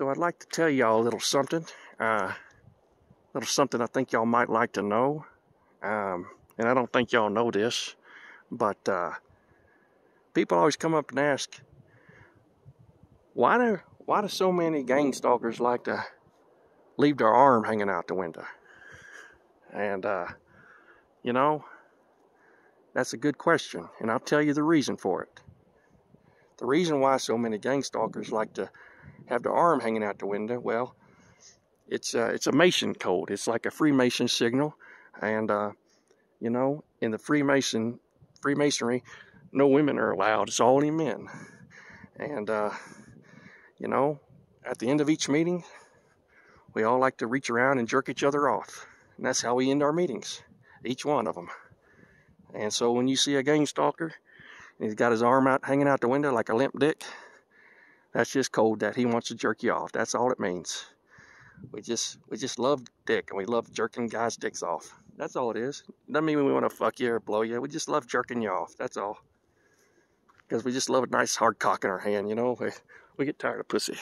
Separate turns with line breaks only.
So I'd like to tell y'all a little something, uh, little something I think y'all might like to know. Um, and I don't think y'all know this, but uh, people always come up and ask, why do why do so many gang stalkers like to leave their arm hanging out the window? And uh, you know, that's a good question, and I'll tell you the reason for it. The reason why so many gang stalkers like to have their arm hanging out the window, well, it's uh, it's a Mason code. It's like a Freemason signal, and uh, you know, in the Freemason Freemasonry, no women are allowed. It's only men, and uh, you know, at the end of each meeting, we all like to reach around and jerk each other off, and that's how we end our meetings, each one of them. And so when you see a gang stalker, and he's got his arm out hanging out the window like a limp dick, that's just code that he wants to jerk you off. That's all it means. We just we just love dick and we love jerking guys' dicks off. That's all it is. Doesn't mean we want to fuck you or blow you. We just love jerking you off. That's all. Because we just love a nice hard cock in our hand, you know. We, we get tired of pussy.